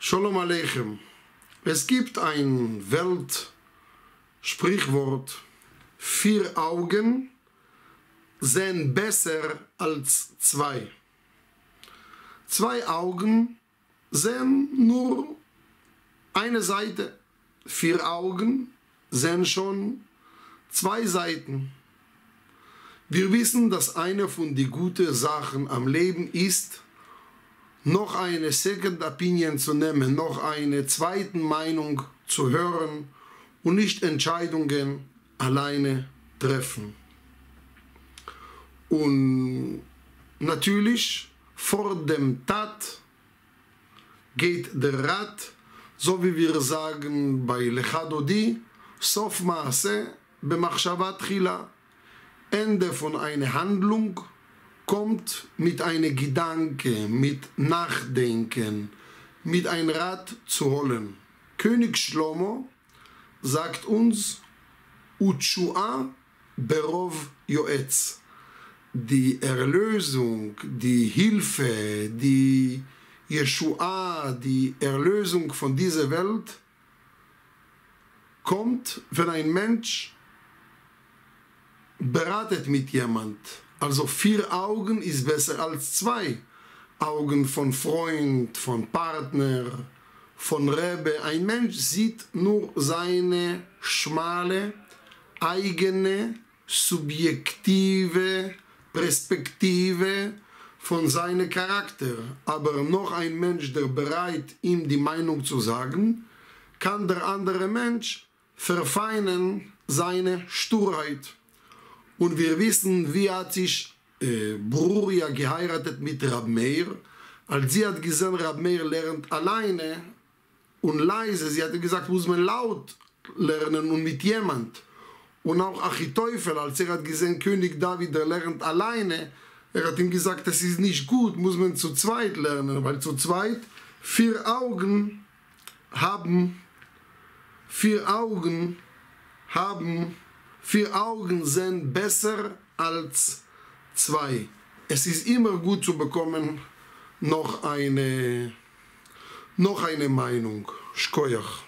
Shalom Aleichem. Es gibt ein Weltsprichwort, vier Augen sehen besser als zwei. Zwei Augen sehen nur eine Seite. Vier Augen sehen schon zwei Seiten. Wir wissen, dass eine von den guten Sachen am Leben ist, noch eine Second Opinion zu nehmen, noch eine zweite Meinung zu hören und nicht Entscheidungen alleine treffen. Und natürlich vor dem Tat geht der Rat, so wie wir sagen bei Lechadodi, Sof Maase b'machshavat Chila. Ende von einer Handlung kommt mit einem Gedanke, mit Nachdenken, mit einem Rat zu holen. König Shlomo sagt uns, Utshua berov Yoetz. Die Erlösung, die Hilfe, die Yeshua, die Erlösung von dieser Welt kommt, wenn ein Mensch beratet mit jemand. Also vier Augen ist besser als zwei Augen von Freund, von Partner, von Rebbe. Ein Mensch sieht nur seine schmale, eigene, subjektive Perspektive von seinem Charakter. Aber noch ein Mensch, der bereit, ihm die Meinung zu sagen, kann der andere Mensch verfeinern seine Sturheit. Und wir wissen, wie hat sich äh, Bruria geheiratet mit Rab Meir. Als sie hat gesehen, Rab Meir lernt alleine und leise. Sie hat gesagt, muss man laut lernen und mit jemand. Und auch Achiteufel, als er hat gesehen, König David, der lernt alleine, er hat ihm gesagt, das ist nicht gut, muss man zu zweit lernen, weil zu zweit vier Augen haben, vier Augen haben Vier Augen sind besser als zwei. Es ist immer gut zu bekommen noch eine, noch eine Meinung. Schkoyach.